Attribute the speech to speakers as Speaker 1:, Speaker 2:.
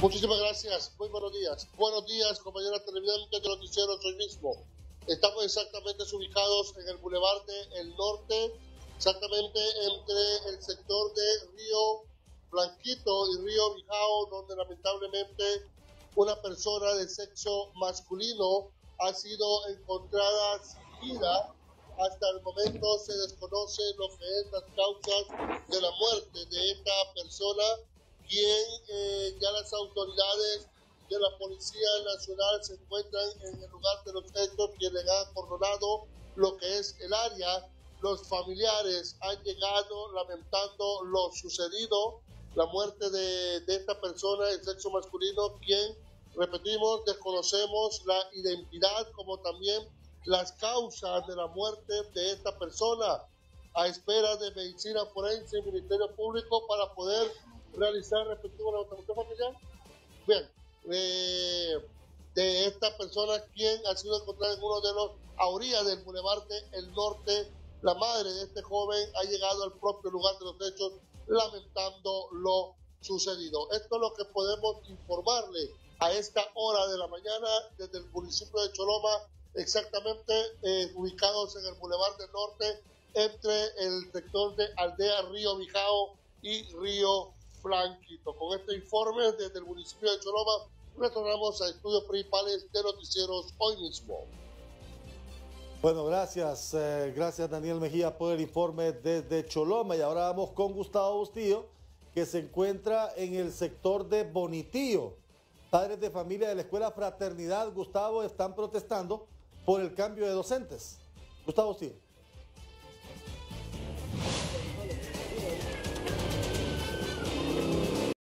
Speaker 1: Muchísimas gracias. Muy buenos días. Buenos días, compañeras televidentes de Noticieros hoy mismo. Estamos exactamente ubicados en el Boulevard del Norte, exactamente entre el sector de Río Blanquito y Río Bijao, donde lamentablemente una persona de sexo masculino ha sido encontrada sin vida. Hasta el momento se desconoce lo que es las causas de la muerte de esta persona quien eh, ya las autoridades de la Policía Nacional se encuentran en el lugar de los hechos, quienes han acordonado lo que es el área. Los familiares han llegado lamentando lo sucedido, la muerte de, de esta persona, el sexo masculino, quien, repetimos, desconocemos la identidad como también las causas de la muerte de esta persona a espera de medicina forense y Ministerio Público para poder realizar respectivo levantamiento familiar. Bien, eh, de esta persona, quien ha sido encontrada en uno de los a orillas del Boulevard del Norte, la madre de este joven ha llegado al propio lugar de los hechos lamentando lo sucedido. Esto es lo que podemos informarle a esta hora de la mañana desde el municipio de Choloma, exactamente eh, ubicados en el Boulevard del Norte, entre el sector de Aldea Río Bijao y Río Blanquito. Con este informe desde el municipio de Choloma, retornamos a estudios principales de noticieros hoy mismo.
Speaker 2: Bueno, gracias, eh, gracias Daniel Mejía por el informe desde Choloma y ahora vamos con Gustavo Bustillo que se encuentra en el sector de Bonitillo. Padres de familia de la Escuela Fraternidad, Gustavo, están protestando por el cambio de docentes. Gustavo Bustillo.